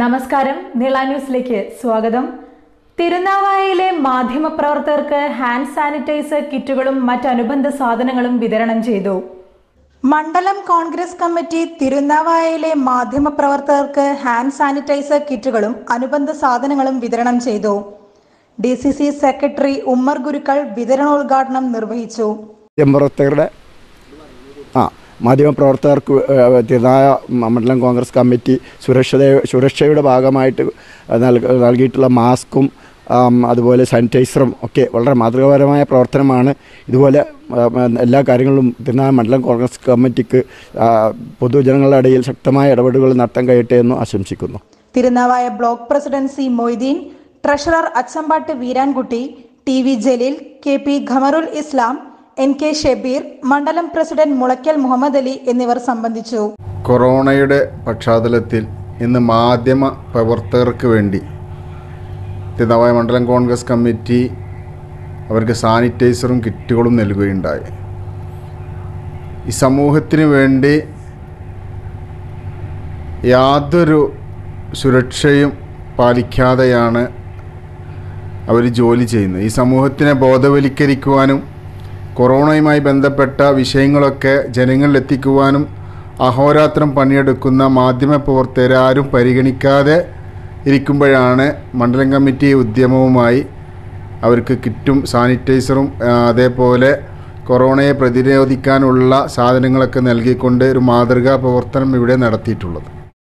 നമസ്കാരം. നീള ന്യൂസിലേക്ക് സ്വാഗതം. തിരുനാവായയിലെ മാധ്യമപ്രവർത്തകർക്ക് ഹാൻഡ് സാനിറ്റൈസർ കിറ്റുകളും മറ്റനുബന്ധ സാധനങ്ങളും വിതരണം ചെയ്തു. മണ്ഡലം കോൺഗ്രസ് കമ്മിറ്റി തിരുനാവായയിലെ മാധ്യമപ്രവർത്തകർക്ക് ഹാൻഡ് സാനിറ്റൈസർ കിറ്റുകളും അനുബന്ധ സാധനങ്ങളും വിതരണം ചെയ്തു. D C C secretary Ummer Gurukkal വിതരണോദ്ഘാടനം നിർവഹിച്ചു. മാധ്യമപ്രവർത്തകർക്ക് തിരുനായ മണ്ഡലം കോൺഗ്രസ് കമ്മിറ്റി സുരക്ഷ സുരക്ഷയുടെ ഭാഗമായിട്ട് നൽക- നൽകിയിട്ടുള്ള മാസ്കും അതുപോലെ സാനിറ്റൈസറും ഒക്കെ വളരെ മാതൃകാപരമായ പ്രവർത്തനമാണ്. ഇതുപോലെ എല്ലാ കാര്യങ്ങളും തിരുനായ മണ്ഡലം കോൺഗ്രസ് കമ്മിറ്റിക്ക് പൊതുജനങ്ങളുടെ ഇടയിൽ ശക്തമായ ഇടപെടലുകൾ നടത്താൻ കഴിയട്ടെ എന്ന് ആശംസിക്കുന്നു. Tirunavaya block president C Moideen treasurer Achambattu Veerankutty T V Jaleel K P Khamarul Islam N K Shebeer മണ്ഡലം പ്രസിഡന്റ് മുളയ്ക്കൽ മുഹമ്മദ് അലി എന്നിവർ സംബന്ധിച്ചു. കൊറോണയുടെ പശ്ചാത്തലത്തിൽ ഇന്ന് മാധ്യമ പ്രവർത്തകർക്ക് വേണ്ടി തിരുനാവായ മണ്ഡലം കോൺഗ്രസ് കമ്മിറ്റി അവർക്ക് സാനിറ്റൈസറും കിറ്റുകളും നൽകുകയുണ്ടായി. ഈ സമൂഹത്തിന് വേണ്ടി യാതൊരു സുരക്ഷയും പാലിക്കാതെയാണ് അവർ ജോലി ചെയ്യുന്നത്. ഈ സമൂഹത്തിനെ ബോധവൽക്കരിക്കുവാനും കൊറോണയുമായി ബന്ധപ്പെട്ട വിഷയങ്ങളൊക്കെ ജനങ്ങളിൽ എത്തിക്കുവാനും അഹോരാത്രം പണിയെടുക്കുന്ന മാധ്യമപ്രവർത്തകരെ ആരും പരിഗണിക്കാതെ ഇരിക്കുമ്പോഴാണ് മണ്ഡലം കമ്മിറ്റി ഉദ്യമവുമായി അവർക്ക് കിറ്റും സാനിറ്റൈസറും അതേപോലെ കൊറോണയെ പ്രതിരോധിക്കാനുള്ള സാധനങ്ങളൊക്കെ നൽകിക്കൊണ്ട് ഒരു മാതൃകാ പ്രവർത്തനം ഇവിടെ നടത്തിയിട്ടുള്ളത്.